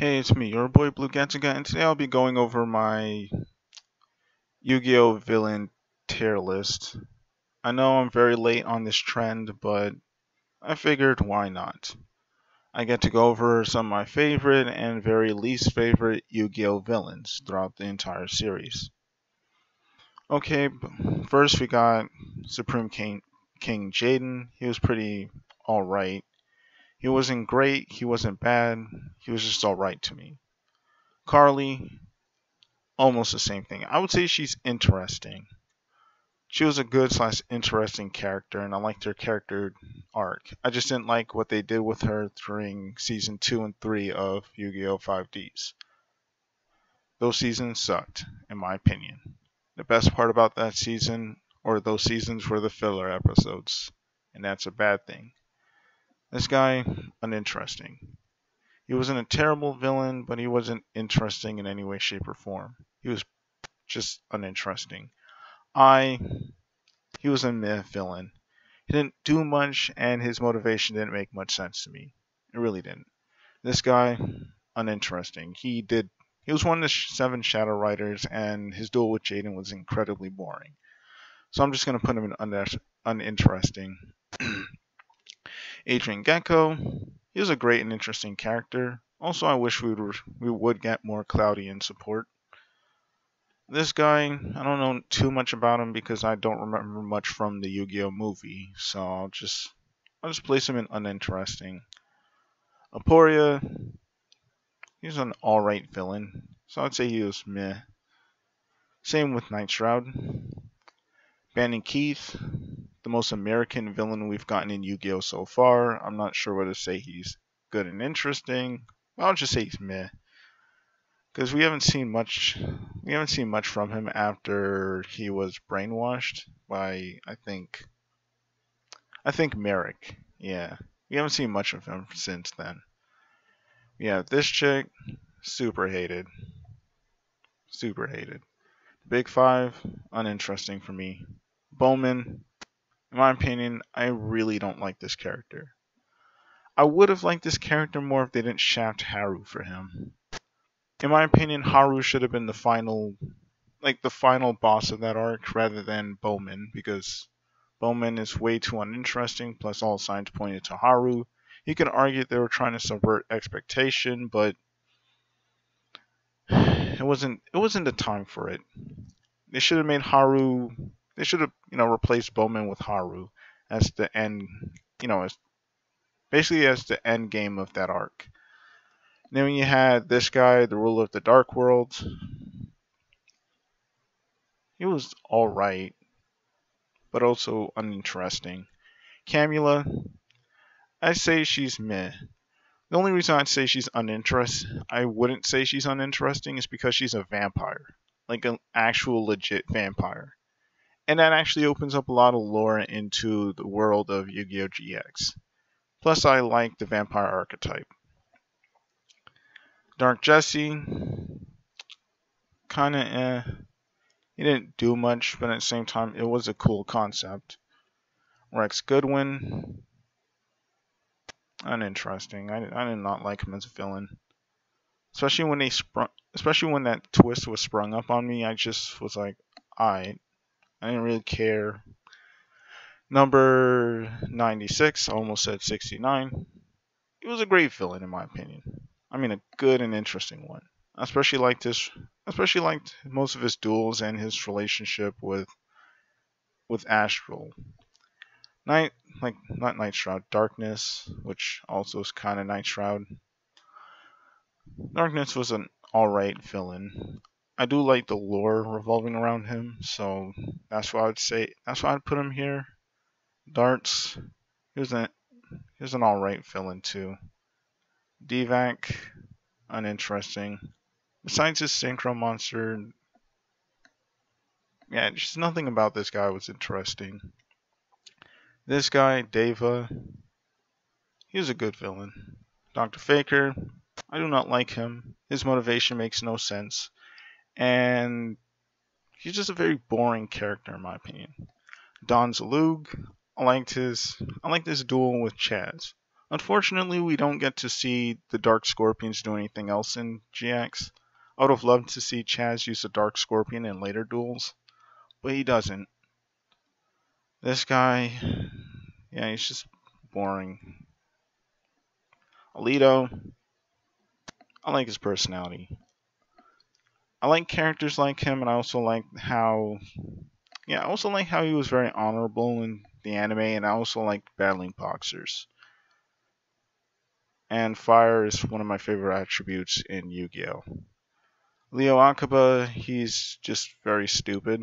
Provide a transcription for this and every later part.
Hey, it's me, your boy Blue Getsuga, and today I'll be going over my Yu-Gi-Oh! villain tier list. I know I'm very late on this trend, but I figured why not. I get to go over some of my favorite and very least favorite Yu-Gi-Oh! villains throughout the entire series. Okay, first we got Supreme King, King Jaden. He was pretty alright. He wasn't great, he wasn't bad, he was just alright to me. Carly, almost the same thing. I would say she's interesting. She was a good slash interesting character, and I liked her character arc. I just didn't like what they did with her during season two and three of Yu-Gi-Oh! 5Ds. Those seasons sucked, in my opinion. The best part about that season, or those seasons, were the filler episodes, and that's a bad thing. This guy, uninteresting. He wasn't a terrible villain, but he wasn't interesting in any way, shape, or form. He was just uninteresting. I, he was a meh villain. He didn't do much, and his motivation didn't make much sense to me. It really didn't. This guy, uninteresting. He did. He was one of the seven Shadow Riders, and his duel with Jaden was incredibly boring. So I'm just gonna put him in un- uninteresting. Adrian Gecko, he a great and interesting character. Also, I wish we would, we would get more Cloudian support. This guy, I don't know too much about him because I don't remember much from the Yu-Gi-Oh movie, so I'll just I'll just place him in uninteresting. Aporia, he's an alright villain, so I'd say he was meh. Same with Night Shroud. Bandit Keith, the most American villain we've gotten in Yu-Gi-Oh so far. I'm not sure whether to say he's good and interesting. I'll just say he's meh. Because we haven't seen much we haven't seen much from him after he was brainwashed by I think I think Marik. Yeah. We haven't seen much of him since then. Yeah, this chick, super hated. Super hated. The big Five, uninteresting for me. Bowman, in my opinion, I really don't like this character. I would have liked this character more if they didn't shaft Haru for him. In my opinion, Haru should have been the final, like the final boss of that arc rather than Bowman because Bowman is way too uninteresting. Plus, all signs pointed to Haru. You could argue they were trying to subvert expectation, but it wasn't. It wasn't the time for it. They should have made Haru they should have, you know, replaced Bowman with Haru as the end, you know, as basically as the end game of that arc. And then you had this guy, the ruler of the Dark World, he was all right, but also uninteresting. Camula, I say she's meh. The only reason I'd say she's uninteresting, I wouldn't say she's uninteresting, is because she's a vampire, like an actual legit vampire and that actually opens up a lot of lore into the world of Yu-Gi-Oh! GX. Plus, I like the vampire archetype. Dark Jesse, kind of eh. He didn't do much, but at the same time, it was a cool concept. Rex Goodwin, uninteresting. I, I did not like him as a villain, especially when they sprung, especially when that twist was sprung up on me. I just was like, alright, I didn't really care. Number 96, I almost said 69. It was a great villain in my opinion. I mean, a good and interesting one. I especially liked this. Especially liked most of his duels and his relationship with with Astral. Night, like not Night Shroud, Darkness, which also is kind of Night Shroud. Darkness was an alright villain. I do like the lore revolving around him, so that's why I'd say that's why I'd put him here. Dartz, here's an here's an alright villain too. Devack, uninteresting. Besides his synchro monster, yeah, just nothing about this guy was interesting. This guy, Deva, he was a good villain. Dr. Faker, I do not like him. His motivation makes no sense and he's just a very boring character in my opinion. Don Zaloog, I liked his I liked his duel with Chaz. Unfortunately, we don't get to see the Dark Scorpions do anything else in GX. I would have loved to see Chaz use the Dark Scorpion in later duels, but he doesn't. This guy, yeah, he's just boring. Alito, I like his personality. I like characters like him, and I also like how, yeah, I also like how he was very honorable in the anime, and I also like battling boxers. And fire is one of my favorite attributes in Yu-Gi-Oh! Leo Akaba, he's just very stupid.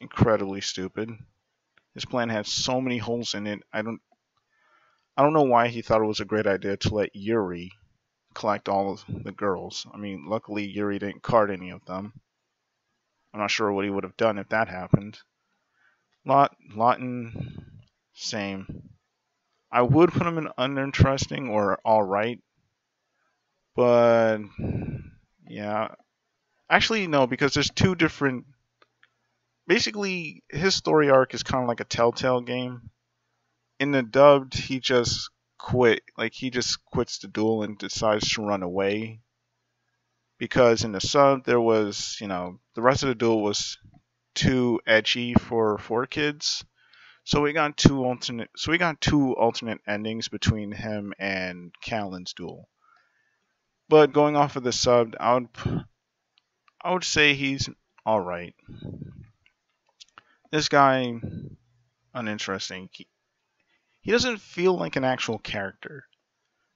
Incredibly stupid. His plan had so many holes in it. I don't I don't know why he thought it was a great idea to let Yuri collect all of the girls. I mean, luckily Yuri didn't card any of them. I'm not sure what he would have done if that happened. Lot Lawton, same. I would put him in uninteresting or alright, but yeah, actually no, because there's two different. Basically, his story arc is kind of like a Telltale game. In the dubbed, he just quit. Like he just quits the duel and decides to run away. Because in the sub, there was, you know, the rest of the duel was too edgy for four kids. So we got two alternate. So we got two alternate endings between him and Kalin's duel. But going off of the sub, I would, I would say he's all right. This guy, uninteresting. He, he doesn't feel like an actual character.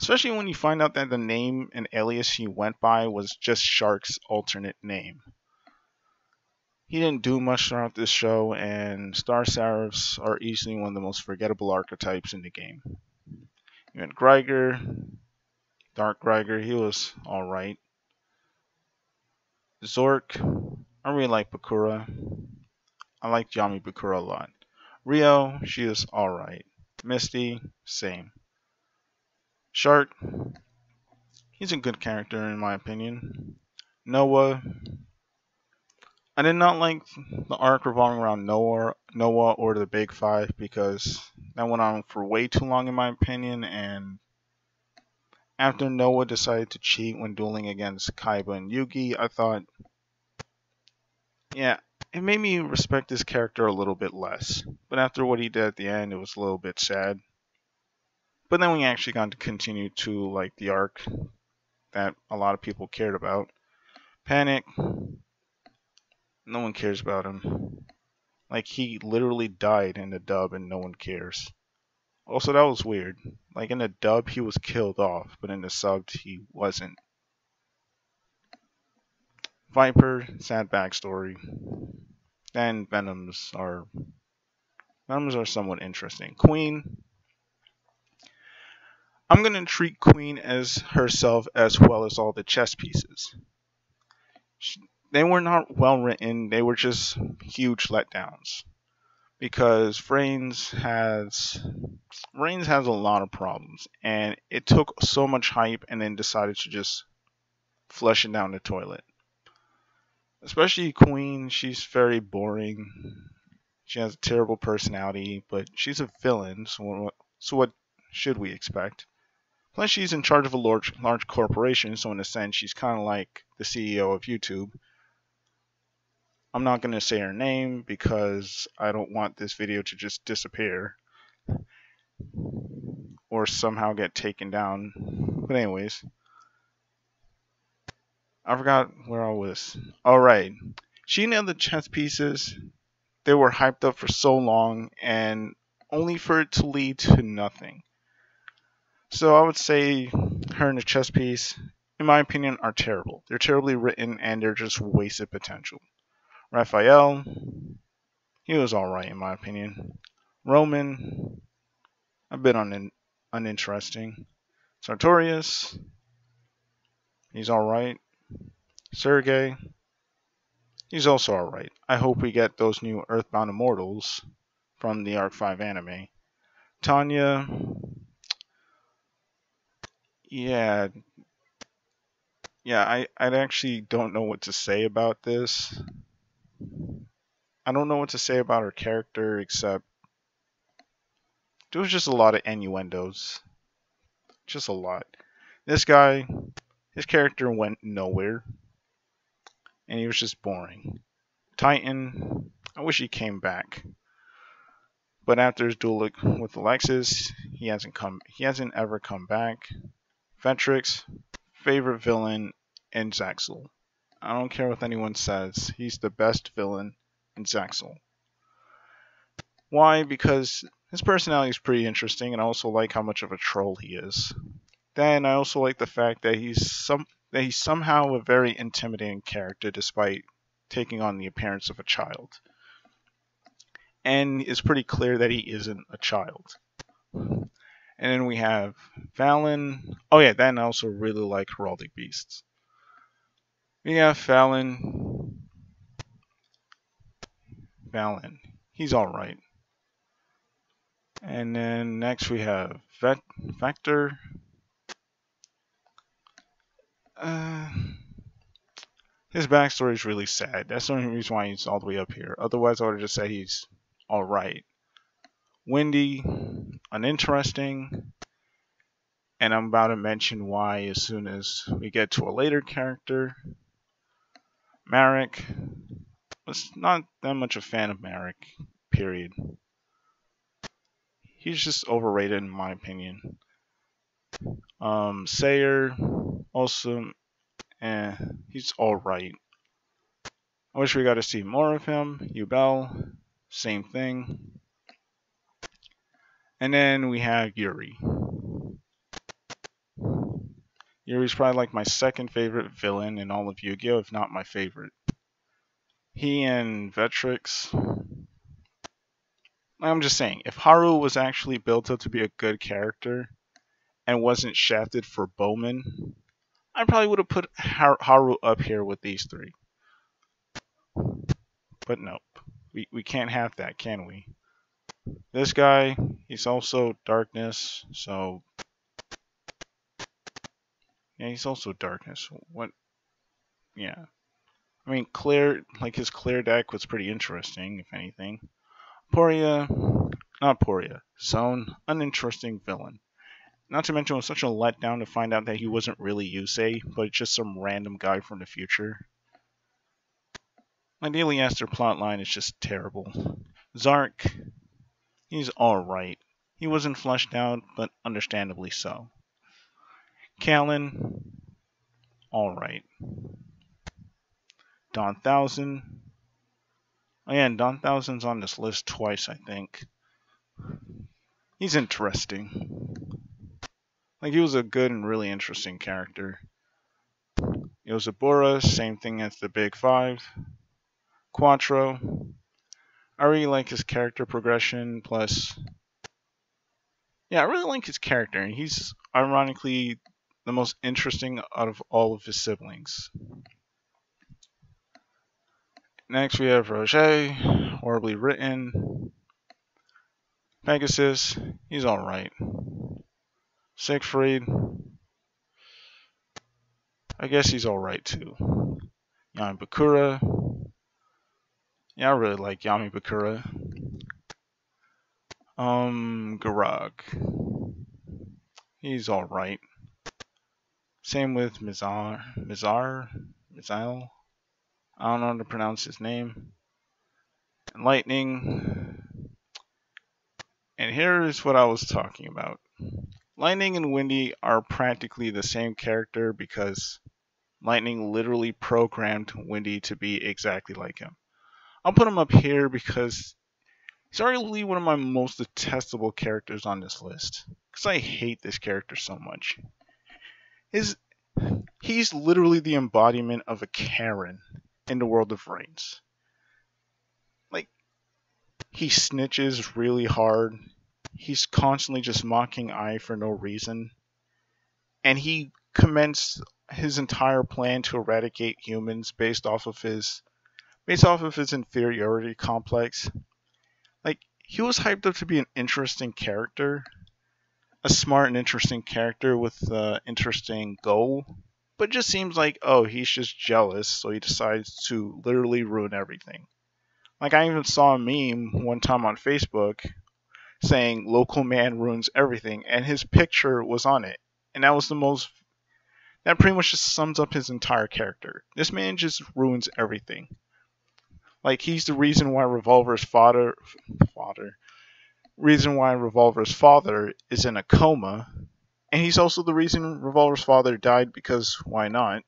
Especially when you find out that the name and alias he went by was just Shark's alternate name he didn't do much throughout this show, and Star Seraphs are easily one of the most forgettable archetypes in the game. Had Greiger, Dark Greiger, he was alright. Zorc, I really like Bakura. I like Yami Bakura a lot. Rio, she is alright. Misty, same. Shark, he's a good character in my opinion. Noah, I did not like the arc revolving around Noah, Noah or the Big Five because that went on for way too long, in my opinion. And after Noah decided to cheat when dueling against Kaiba and Yugi, I thought, yeah, it made me respect this character a little bit less. But after what he did at the end, it was a little bit sad. But then we actually got to continue to like the arc that a lot of people cared about. Panic, no one cares about him. Like he literally died in the dub and no one cares. Also, that was weird. Like in the dub, he was killed off, but in the sub, he wasn't. Viper, sad backstory. And Venoms are Venoms are somewhat interesting. Queen. I'm gonna treat Queen as herself as well as all the chess pieces. They were not well written. They were just huge letdowns because Vrains has Vrains has a lot of problems, and it took so much hype and then decided to just flush it down the toilet. Especially Queen, she's very boring. She has a terrible personality, but she's a villain, so what, so what should we expect? Plus, she's in charge of a large, large corporation, so in a sense, she's kind of like the CEO of YouTube I'm not going to say her name because I don't want this video to just disappear or somehow get taken down. But anyways, I forgot where I was. Alright, she nailed the chess pieces. They were hyped up for so long and only for it to lead to nothing. So I would say her and the chess piece, in my opinion, are terrible. They're terribly written and they're just wasted potential. Raphael, he was alright in my opinion. Roman, a bit un- uninteresting. Sartorius, he's alright. Sergey, he's also alright. I hope we get those new Earthbound Immortals from the Arc-V anime. Tanya, yeah, yeah, I, I actually don't know what to say about this. I don't know what to say about her character except there was just a lot of innuendos. Just a lot. This guy, his character went nowhere. And he was just boring. Titan, I wish he came back. But after his duel with Alexis, he hasn't come he hasn't ever come back. Vetrix, favorite villain in Zexal. I don't care what anyone says, he's the best villain in Zexal. Why? Because his personality is pretty interesting, and I also like how much of a troll he is. Then I also like the fact that he's some that he's somehow a very intimidating character despite taking on the appearance of a child. And it's pretty clear that he isn't a child. And then we have Valen. Oh yeah, then I also really like Heraldic Beasts. We have Valen. Valen. He's alright. And then next we have Vector. Uh, his backstory is really sad. That's the only reason why he's all the way up here. Otherwise, I would just said he's alright. Windy, uninteresting. And I'm about to mention why as soon as we get to a later character. Marik was not that much a fan of Marik, period he's just overrated in my opinion. Um, Sayer, also, eh, he's alright. I wish we got to see more of him. Yubel, same thing. And then we have Yuri. Yuri's probably like my second favorite villain in all of Yu-Gi-Oh, if not my favorite. He and Vetrix I'm just saying, if Haru was actually built up to be a good character and wasn't shafted for Bowman, I probably would have put Haru up here with these three. But nope. We, we can't have that, can we? This guy, he's also darkness, so... Yeah, he's also darkness. What? Yeah. I mean, clear, like his clear deck was pretty interesting, if anything. Poria, not Poria, Zone, uninteresting villain. Not to mention, it was such a letdown to find out that he wasn't really Yusei, but just some random guy from the future. My Daily Aster plotline is just terrible. Zark, he's alright. He wasn't fleshed out, but understandably so. Kalin, alright. Don Thousand, Oh yeah, Don Thousand's on this list twice, I think. He's interesting. Like, he was a good and really interesting character. Yozabura, same thing as the Big Five. Quattro. I really like his character progression, plus... Yeah, I really like his character, and he's ironically the most interesting out of all of his siblings. Next we have Roger, horribly written. Pegasus, he's alright. Siegfried, I guess he's alright too. Yami Bakura, yeah, I really like Yami Bakura. Um, Girag, he's alright. Same with Mizar, Mizar, Mizail. I don't know how to pronounce his name. And lightning. And here's what I was talking about. Lightning and Windy are practically the same character because Lightning literally programmed Windy to be exactly like him. I'll put him up here because he's arguably one of my most detestable characters on this list. Because I hate this character so much. His, he's literally the embodiment of a Karen in the world of Vrains. Like, he snitches really hard. He's constantly just mocking Ai for no reason. And he commenced his entire plan to eradicate humans based off of his based off of his inferiority complex. Like he was hyped up to be an interesting character, a smart and interesting character with an interesting goal, but just seems like, oh, he's just jealous, so he decides to literally ruin everything. Like, I even saw a meme one time on Facebook saying local man ruins everything and his picture was on it. And that was the most that pretty much just sums up his entire character. This man just ruins everything. Like he's the reason why Revolver's father father reason why Revolver's father is in a coma. And he's also the reason Revolver's father died because why not?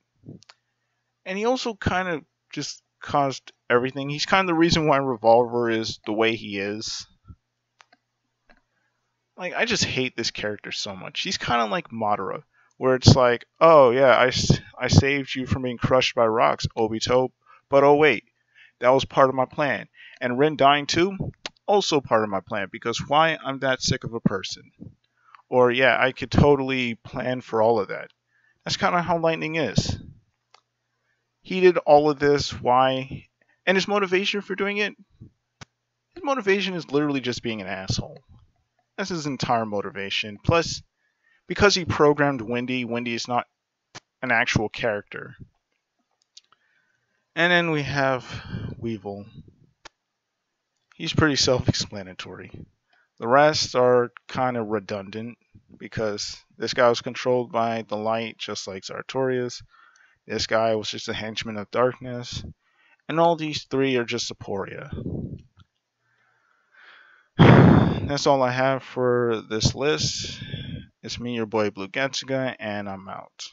And he also kind of just caused everything. He's kind of the reason why Revolver is the way he is. Like, I just hate this character so much. He's kind of like Madara, where it's like, oh yeah, I, I saved you from being crushed by rocks, Obito, but oh wait, that was part of my plan. And Rin dying too, also part of my plan, because why? I'm that sick of a person. Or yeah, I could totally plan for all of that. That's kind of how Lightning is. He did all of this. Why? And his motivation for doing it? His motivation is literally just being an asshole. That's his entire motivation. Plus, because he programmed Windy, Windy is not an actual character. And then we have Weevil. He's pretty self explanatory. The rest are kind of redundant because this guy was controlled by the light just like Sartorius. This guy was just a henchman of darkness. And all these three are just Aporia. That's all I have for this list. It's me, your boy Blue Getsuga, and I'm out.